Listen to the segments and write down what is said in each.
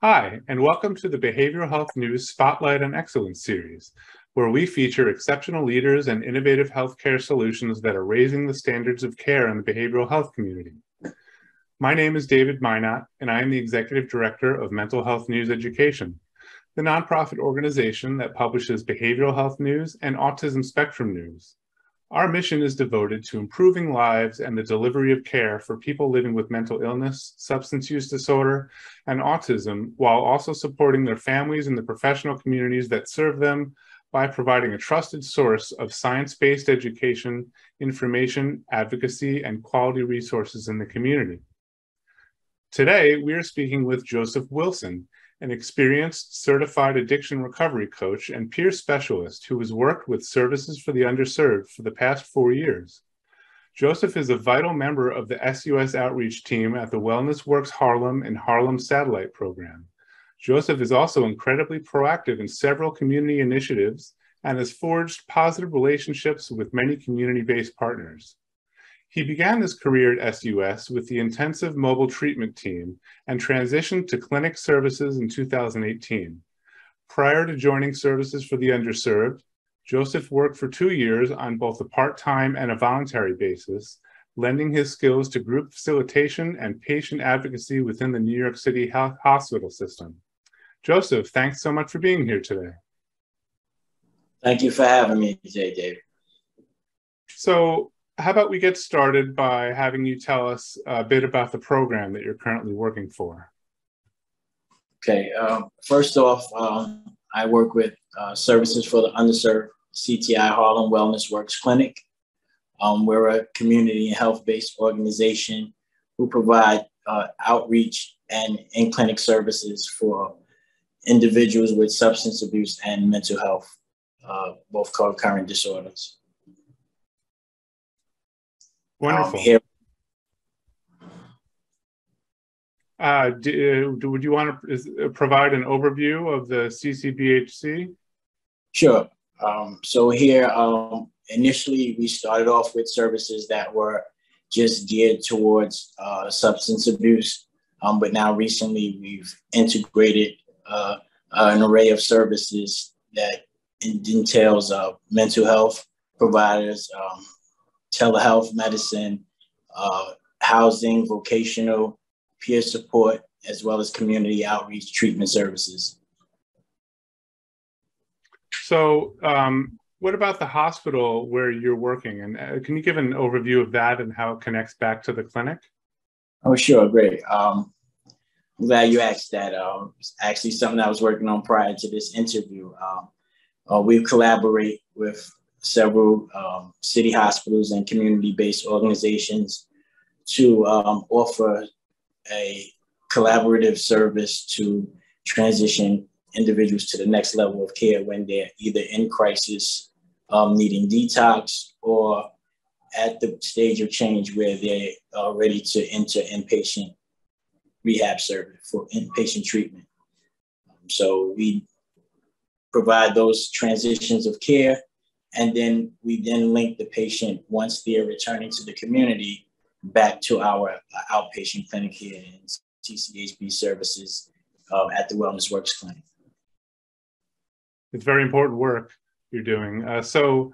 Hi, and welcome to the Behavioral Health News Spotlight on Excellence series, where we feature exceptional leaders and innovative healthcare solutions that are raising the standards of care in the behavioral health community. My name is David Minot, and I am the Executive Director of Mental Health News Education, the nonprofit organization that publishes behavioral health news and autism spectrum news. Our mission is devoted to improving lives and the delivery of care for people living with mental illness, substance use disorder, and autism, while also supporting their families and the professional communities that serve them by providing a trusted source of science-based education, information, advocacy, and quality resources in the community. Today, we are speaking with Joseph Wilson, an experienced certified addiction recovery coach and peer specialist who has worked with services for the underserved for the past four years. Joseph is a vital member of the SUS outreach team at the Wellness Works Harlem and Harlem Satellite Program. Joseph is also incredibly proactive in several community initiatives and has forged positive relationships with many community-based partners. He began his career at SUS with the Intensive Mobile Treatment Team and transitioned to clinic services in 2018. Prior to joining Services for the Underserved, Joseph worked for two years on both a part-time and a voluntary basis, lending his skills to group facilitation and patient advocacy within the New York City health hospital system. Joseph, thanks so much for being here today. Thank you for having me today, Dave. So how about we get started by having you tell us a bit about the program that you're currently working for? Okay, um, first off, um, I work with uh, Services for the Underserved CTI Harlem Wellness Works Clinic. Um, we're a community and health-based organization who provide uh, outreach and in-clinic services for individuals with substance abuse and mental health, uh, both co-occurring disorders. Wonderful. Um. Uh, do, do, would you want to is, uh, provide an overview of the CCBHC? Sure. Um, so here, um, initially, we started off with services that were just geared towards uh, substance abuse, um, but now recently we've integrated uh, an array of services that entails uh, mental health providers, um, telehealth medicine, uh, housing, vocational, peer support, as well as community outreach treatment services. So, um, what about the hospital where you're working? And uh, can you give an overview of that and how it connects back to the clinic? Oh, sure, great. Um, I'm glad you asked that. Um, it's actually something I was working on prior to this interview. Um, uh, we collaborate with several um, city hospitals and community-based organizations to um, offer a collaborative service to transition individuals to the next level of care when they're either in crisis, um, needing detox, or at the stage of change where they are ready to enter inpatient rehab service for inpatient treatment. so we provide those transitions of care and then we then link the patient once they're returning to the community back to our uh, outpatient clinic here in TCHB services uh, at the Wellness Works Clinic. It's very important work you're doing. Uh, so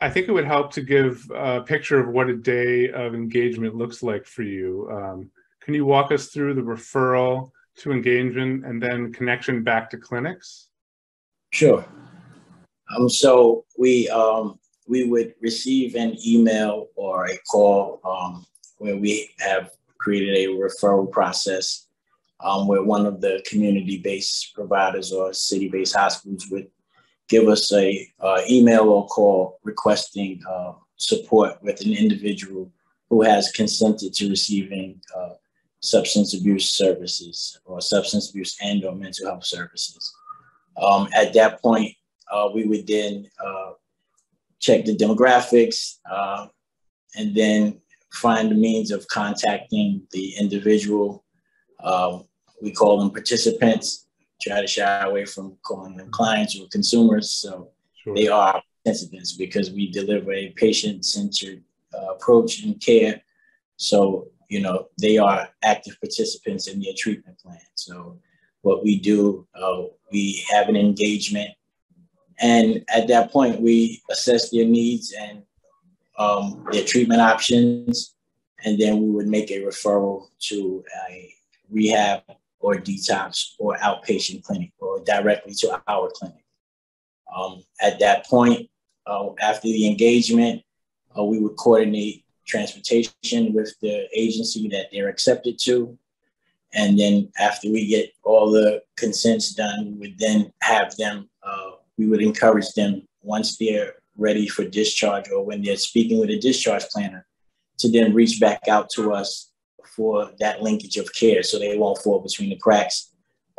I think it would help to give a picture of what a day of engagement looks like for you. Um, can you walk us through the referral to engagement and then connection back to clinics? Sure. Um, so we um, we would receive an email or a call um, where we have created a referral process um, where one of the community-based providers or city-based hospitals would give us a uh, email or call requesting uh, support with an individual who has consented to receiving uh, substance abuse services or substance abuse and or mental health services. Um, at that point, uh, we would then uh, check the demographics uh, and then find the means of contacting the individual. Um, we call them participants try to shy away from calling them clients or consumers. So sure. they are participants because we deliver a patient-centered uh, approach and care. So you know they are active participants in their treatment plan. So what we do, uh, we have an engagement, and at that point we assess their needs and um, their treatment options, and then we would make a referral to a rehab or detox or outpatient clinic or directly to our clinic. Um, at that point, uh, after the engagement, uh, we would coordinate transportation with the agency that they're accepted to. And then after we get all the consents done, we would then have them, we would encourage them once they're ready for discharge or when they're speaking with a discharge planner to then reach back out to us for that linkage of care so they won't fall between the cracks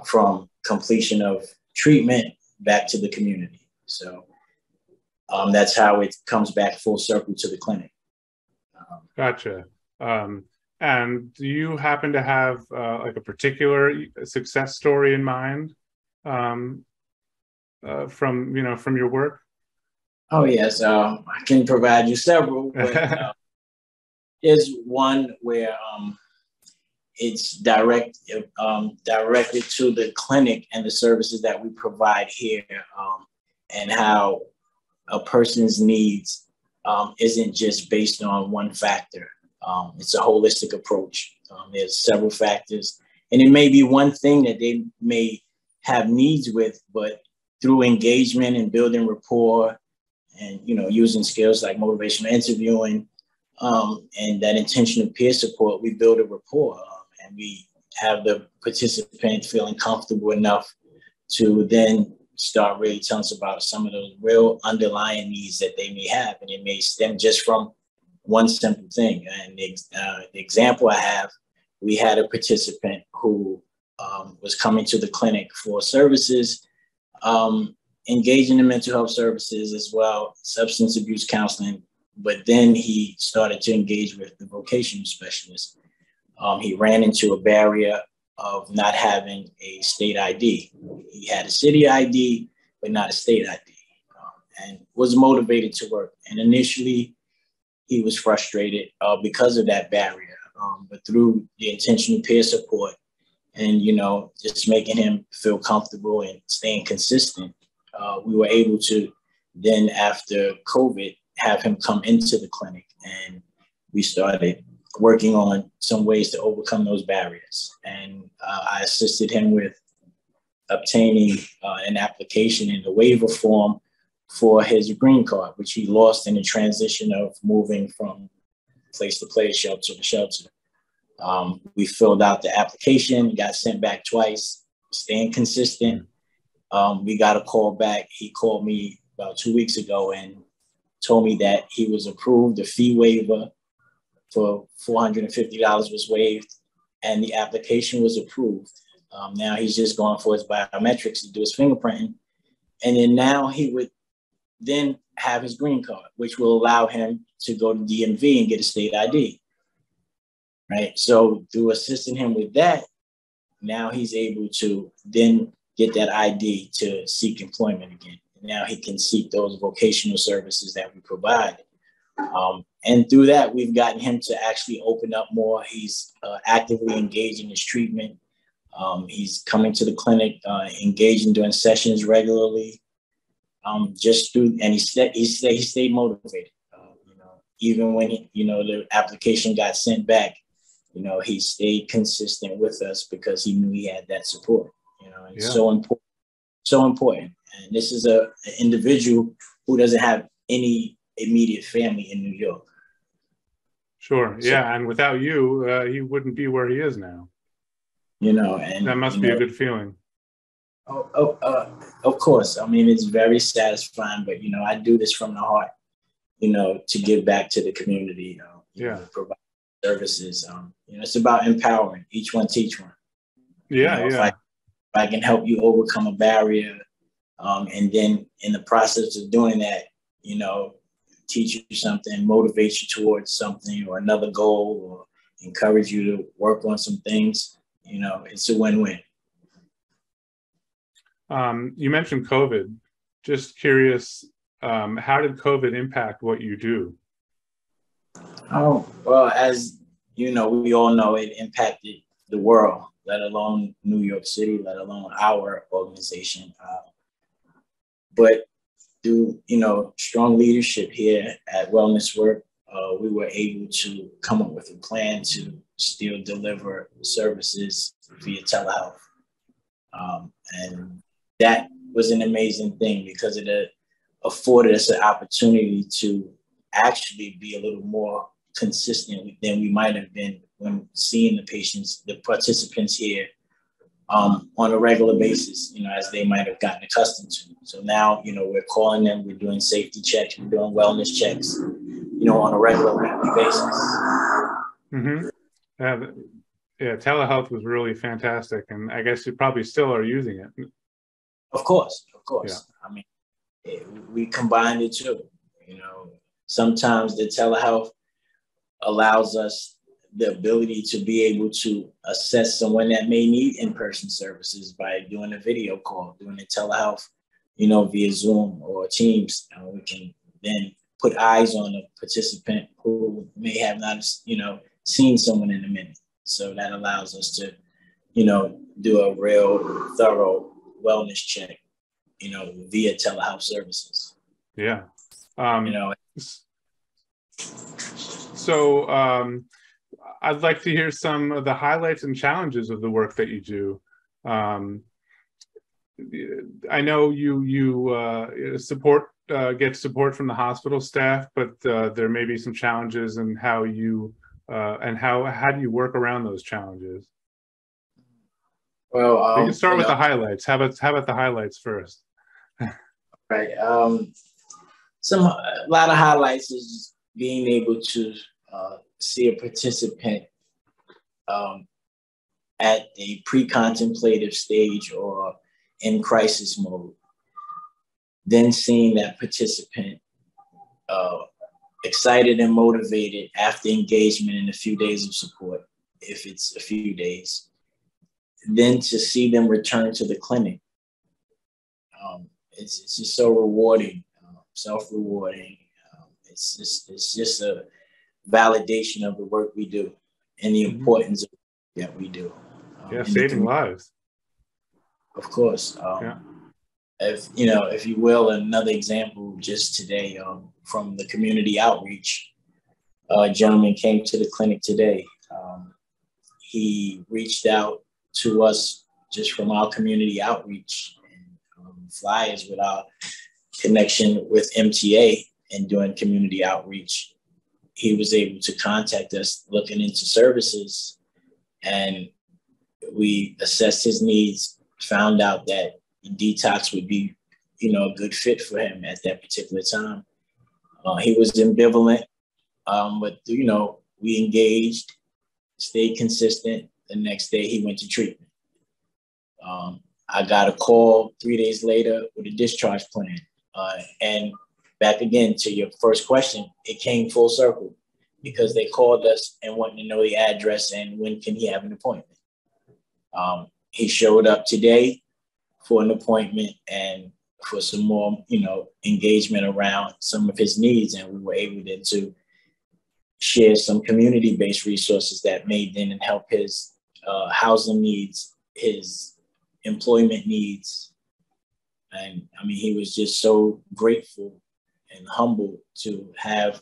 from completion of treatment back to the community. So um, that's how it comes back full circle to the clinic. Um, gotcha. Um, and do you happen to have uh, like a particular success story in mind um, uh, from you know from your work? Oh yes, um, I can provide you several. But, uh, there's one where um, it's direct um, directed to the clinic and the services that we provide here, um, and how a person's needs um, isn't just based on one factor. Um, it's a holistic approach. Um, there's several factors, and it may be one thing that they may have needs with, but through engagement and building rapport, and you know using skills like motivational interviewing um, and that intentional peer support, we build a rapport and we have the participant feeling comfortable enough to then start really telling us about some of those real underlying needs that they may have. And it may stem just from one simple thing. And the, uh, the example I have, we had a participant who um, was coming to the clinic for services, um, engaging in mental health services as well, substance abuse counseling. But then he started to engage with the vocational specialist um, he ran into a barrier of not having a state ID. He had a city ID, but not a state ID, um, and was motivated to work. And initially, he was frustrated uh, because of that barrier. Um, but through the intentional peer support and you know just making him feel comfortable and staying consistent, uh, we were able to then after COVID have him come into the clinic and we started working on some ways to overcome those barriers. And uh, I assisted him with obtaining uh, an application in the waiver form for his green card, which he lost in the transition of moving from place to place, shelter to shelter. Um, we filled out the application, got sent back twice, staying consistent. Um, we got a call back. He called me about two weeks ago and told me that he was approved, the fee waiver for $450 was waived and the application was approved. Um, now he's just going for his biometrics to do his fingerprinting. And then now he would then have his green card, which will allow him to go to DMV and get a state ID. Right. So through assisting him with that, now he's able to then get that ID to seek employment again. Now he can seek those vocational services that we provide. Um, and through that, we've gotten him to actually open up more. He's uh, actively engaged in his treatment. Um, he's coming to the clinic, uh, engaging doing sessions regularly. Um, just through, and he stayed, he stayed, he stayed motivated. Uh, you know, even when he, you know the application got sent back, you know, he stayed consistent with us because he knew he had that support. You know, it's yeah. so important, so important. And this is a an individual who doesn't have any immediate family in New York. Sure. So, yeah, and without you, uh, he wouldn't be where he is now. You know, and that must be know, a good feeling. Oh, oh uh, of course. I mean, it's very satisfying. But you know, I do this from the heart. You know, to give back to the community. Uh, yeah. Know, provide services. Um, you know, it's about empowering. Each one teach one. Yeah, you know, yeah. If I, if I, can help you overcome a barrier, um, and then in the process of doing that, you know, teach you something, motivate you towards something or another goal, or encourage you to work on some things, you know, it's a win-win. Um, you mentioned COVID. Just curious, um, how did COVID impact what you do? Oh, well, as you know, we all know it impacted the world, let alone New York City, let alone our organization. Uh, but through, you know, strong leadership here at Wellness Work, uh, we were able to come up with a plan to still deliver services via telehealth. Um, and that was an amazing thing because it uh, afforded us an opportunity to actually be a little more consistent than we might have been when seeing the patients, the participants here um, on a regular basis, you know, as they might have gotten accustomed to. So now, you know, we're calling them, we're doing safety checks, we're doing wellness checks, you know, on a regular weekly basis. Mm-hmm. Yeah, yeah, telehealth was really fantastic, and I guess you probably still are using it. Of course, of course. Yeah. I mean, it, we combined it too. You know, sometimes the telehealth allows us the ability to be able to assess someone that may need in-person services by doing a video call, doing a telehealth, you know, via Zoom or Teams. And we can then put eyes on a participant who may have not, you know, seen someone in a minute. So that allows us to, you know, do a real thorough wellness check, you know, via telehealth services. Yeah. Um, you know, so um, I'd like to hear some of the highlights and challenges of the work that you do. Um, I know you you uh, support uh, get support from the hospital staff, but uh, there may be some challenges in how you uh, and how how do you work around those challenges? Well, um, you can start with know, the highlights. How about how about the highlights first? right. Um, some a lot of highlights is being able to uh, see a participant um, at a pre-contemplative stage or in crisis mode, then seeing that participant uh, excited and motivated after engagement in a few days of support, if it's a few days, then to see them return to the clinic. Um, it's, it's just so rewarding, uh, self-rewarding. Um, it's just it's just a validation of the work we do and the mm-hmm. importance of that we do. Um, yeah, saving lives. Of course. Um, yeah. If you know, if you will, another example just today um, from the community outreach. a gentleman came to the clinic today. Um, he reached out to us just from our community outreach and um, flyers with our connection with MTA and doing community outreach he was able to contact us looking into services. And we assessed his needs found out that detox would be you know a good fit for him at that particular time. Uh, he was ambivalent um, but you know we engaged stayed consistent. The next day he went to treatment. Um, i got a call three days later with a discharge plan uh, and back again to your first question, it came full circle because they called us and wanted to know the address and when can he have an appointment. Um, he showed up today for an appointment and for some more, you know, engagement around some of his needs, and we were able then to share some community-based resources that may then help his uh, housing needs, his employment needs, and I mean, he was just so grateful and humble to have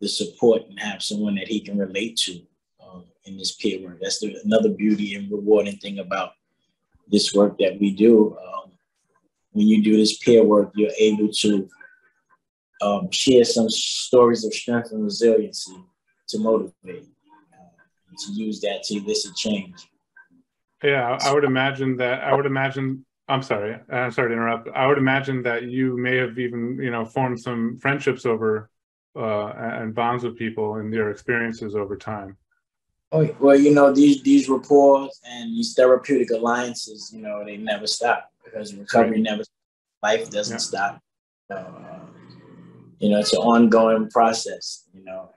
the support and have someone that he can relate to uh, in this peer work. That's the, another beauty and rewarding thing about this work that we do. Um, when you do this peer work, you're able to um, share some stories of strength and resiliency to motivate, uh, to use that to elicit change. Yeah, I would imagine that. I would imagine I'm sorry. I'm sorry to interrupt. I would imagine that you may have even, you know, formed some friendships over uh, and bonds with people and their experiences over time. Oh well, you know these these rapports and these therapeutic alliances, you know, they never stop because recovery right. never, life doesn't yeah. stop. Uh, you know, it's an ongoing process. You know,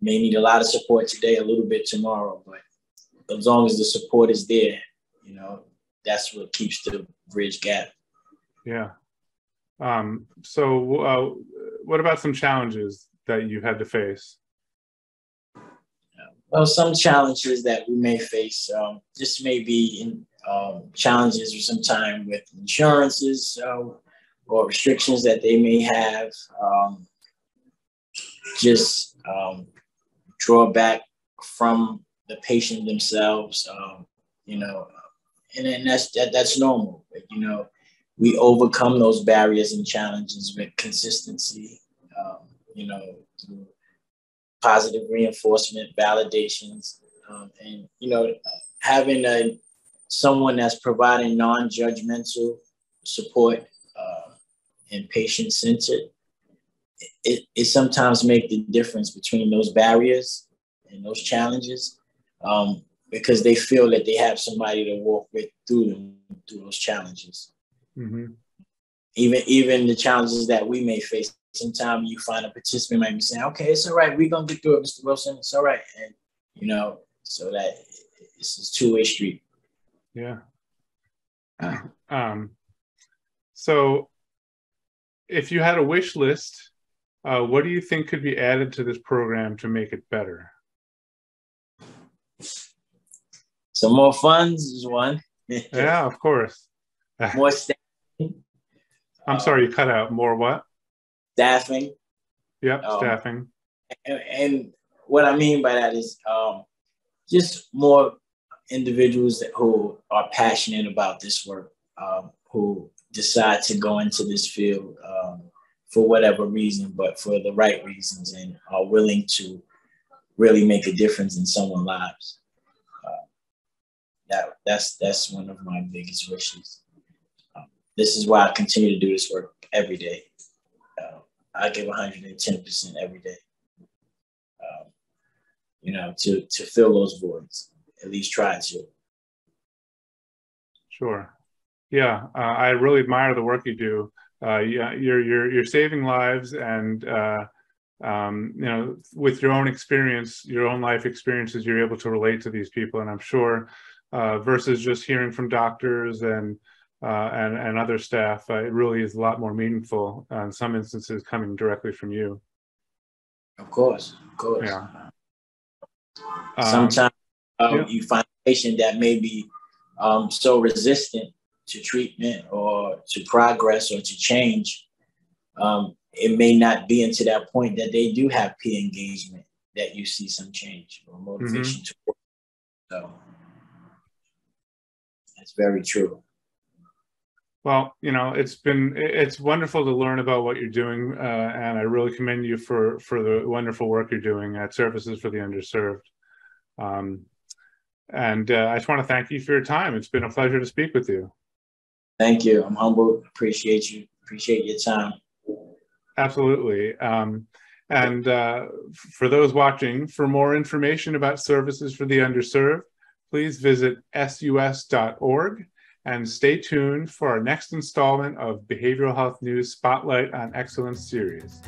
may need a lot of support today, a little bit tomorrow, but as long as the support is there, you know, that's what keeps the bridge gap. Yeah. Um, so, uh, what about some challenges that you had to face? Well, some challenges that we may face, um, this may be in um, challenges or some time with insurances uh, or restrictions that they may have. Um, just um, draw back from the patient themselves, um, you know, and then that's that, that's normal. But, you know, we overcome those barriers and challenges with consistency, um, you know, through positive reinforcement, validations, um, and you know, having a someone that's providing non-judgmental support uh, and patient-centered. It, it sometimes make the difference between those barriers and those challenges um, because they feel that they have somebody to walk with through them through those challenges. Mm-hmm. Even even the challenges that we may face. Sometimes you find a participant might be saying, "Okay, it's all right. We're gonna get through it, Mr. Wilson. It's all right," and you know, so that it's a two way street. Yeah. Um, so, if you had a wish list, uh, what do you think could be added to this program to make it better? Some more funds is one. yeah, of course. more staff I'm sorry, you cut out. More what? Staffing. Yep, um, staffing. And, and, what I mean by that is um, just more individuals that, who are passionate about this work, um, who decide to go into this field um, for whatever reason, but for the right reasons, and are willing to really make a difference in someone's lives. That that's that's one of my biggest wishes this is why I continue to do this work every day. Uh, I give 110% every day. Um, you know, to to fill those voids, at least try to. Sure. Yeah, uh, I really admire the work you do. Uh, yeah, you're you're you're saving lives, and uh, um, you know, with your own experience, your own life experiences, you're able to relate to these people, and I'm sure uh, versus just hearing from doctors and uh, and, and other staff, uh, it really is a lot more meaningful uh, in some instances coming directly from you. Of course, of course. Yeah. Um, Sometimes um, yeah. you find a patient that may be um, so resistant to treatment or to progress or to change. Um, it may not be into that point that they do have peer engagement that you see some change or motivation mm-hmm. to work. So that's very true. Well, you know, it's been it's wonderful to learn about what you're doing, uh, and I really commend you for for the wonderful work you're doing at Services for the Underserved. Um, and uh, I just want to thank you for your time. It's been a pleasure to speak with you. Thank you. I'm humbled. Appreciate you. Appreciate your time. Absolutely. Um, and uh, for those watching, for more information about Services for the Underserved, please visit sus.org and stay tuned for our next installment of Behavioral Health News Spotlight on Excellence series.